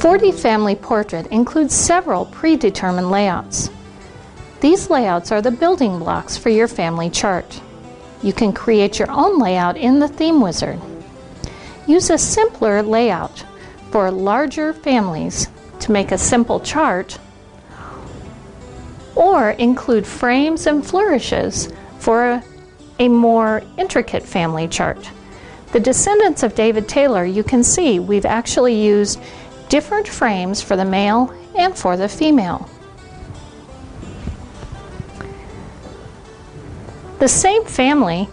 4D Family Portrait includes several predetermined layouts. These layouts are the building blocks for your family chart. You can create your own layout in the Theme Wizard. Use a simpler layout for larger families to make a simple chart, or include frames and flourishes for a, a more intricate family chart. The descendants of David Taylor, you can see we've actually used different frames for the male and for the female. The same family,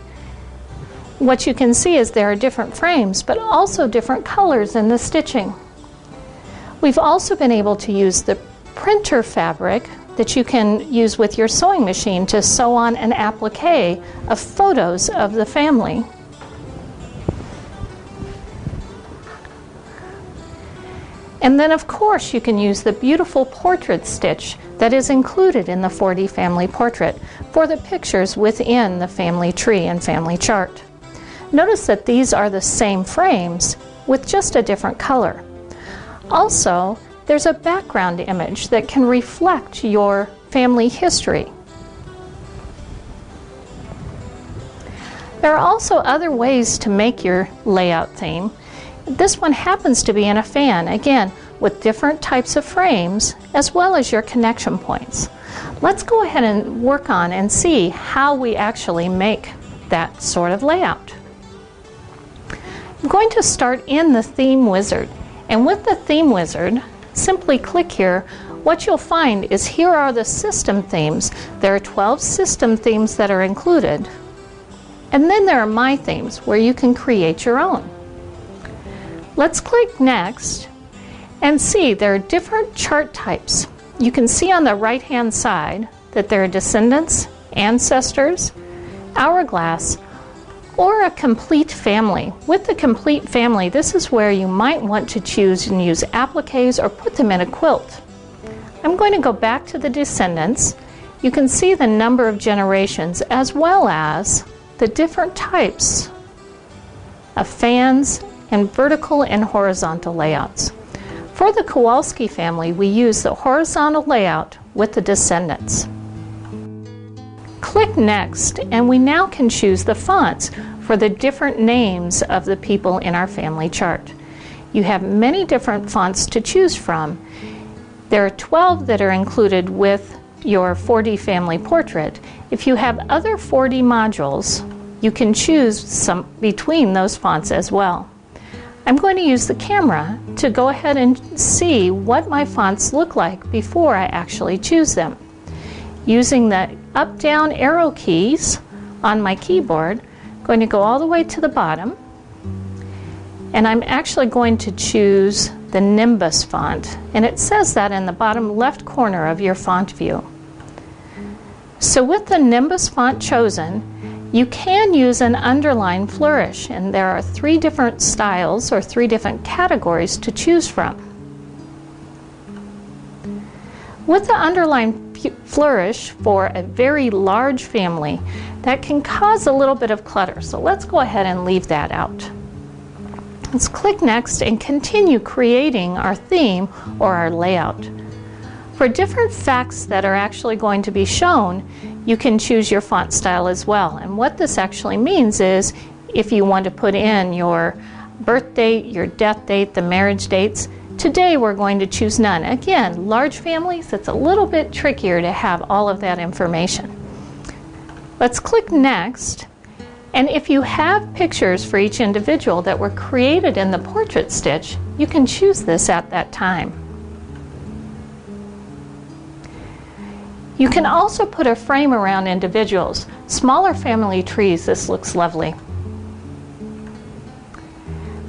what you can see is there are different frames, but also different colors in the stitching. We've also been able to use the printer fabric that you can use with your sewing machine to sew on an applique of photos of the family. And then, of course, you can use the beautiful portrait stitch that is included in the 4D family portrait for the pictures within the family tree and family chart. Notice that these are the same frames with just a different color. Also, there's a background image that can reflect your family history. There are also other ways to make your layout theme. This one happens to be in a fan, again, with different types of frames as well as your connection points. Let's go ahead and work on and see how we actually make that sort of layout. I'm going to start in the theme wizard and with the theme wizard simply click here what you'll find is here are the system themes. There are 12 system themes that are included and then there are my themes where you can create your own. Let's click next and see there are different chart types. You can see on the right hand side that there are descendants, ancestors, hourglass, or a complete family. With the complete family, this is where you might want to choose and use appliques or put them in a quilt. I'm going to go back to the descendants. You can see the number of generations as well as the different types of fans and vertical and horizontal layouts. For the Kowalski family, we use the horizontal layout with the descendants. Click Next, and we now can choose the fonts for the different names of the people in our family chart. You have many different fonts to choose from. There are 12 that are included with your 4D family portrait. If you have other 4D modules, you can choose some between those fonts as well. I'm going to use the camera to go ahead and see what my fonts look like before I actually choose them. Using the up down arrow keys on my keyboard, I'm going to go all the way to the bottom and I'm actually going to choose the Nimbus font and it says that in the bottom left corner of your font view. So with the Nimbus font chosen, you can use an underline flourish, and there are three different styles or three different categories to choose from. With the underline flourish for a very large family, that can cause a little bit of clutter, so let's go ahead and leave that out. Let's click Next and continue creating our theme or our layout. For different facts that are actually going to be shown, you can choose your font style as well. And what this actually means is if you want to put in your birth date, your death date, the marriage dates, today we're going to choose none. Again, large families, it's a little bit trickier to have all of that information. Let's click Next. And if you have pictures for each individual that were created in the portrait stitch, you can choose this at that time. You can also put a frame around individuals. Smaller family trees, this looks lovely.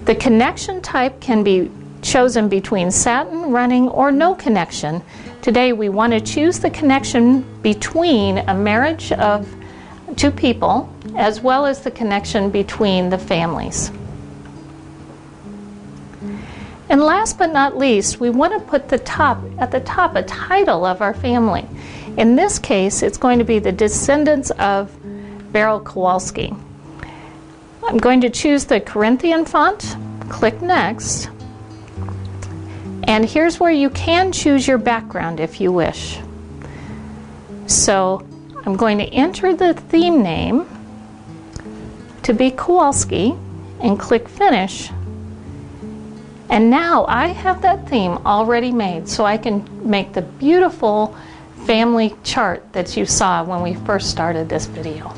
The connection type can be chosen between satin, running, or no connection. Today we want to choose the connection between a marriage of two people as well as the connection between the families. And last but not least, we want to put the top at the top a title of our family. In this case, it's going to be the descendants of Beryl Kowalski. I'm going to choose the Corinthian font, click Next, And here's where you can choose your background if you wish. So I'm going to enter the theme name to be Kowalski and click Finish. And now I have that theme already made so I can make the beautiful family chart that you saw when we first started this video.